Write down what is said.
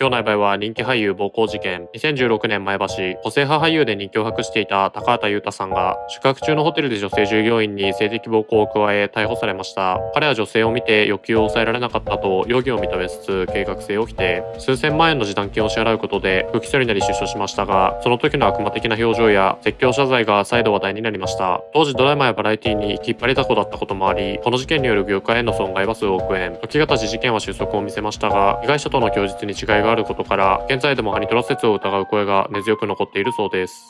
今日の場合は人気俳優暴行事件。2016年前橋、個性派俳優で人気を博していた高畑裕太さんが、宿泊中のホテルで女性従業員に性的暴行を加え逮捕されました。彼は女性を見て欲求を抑えられなかったと容疑を認めつつ計画性を否定。数千万円の示談金を支払うことで不起訴になり出所しましたが、その時の悪魔的な表情や説教謝罪が再度話題になりました。当時ドラマやバラエティに引っ張りだこだったこともあり、この事件による業界への損害は数億円。時が経ち事件は収束を見せましたが、被害者との供述に違いががあることから、現在でもハニトラ説を疑う声が根強く残っているそうです。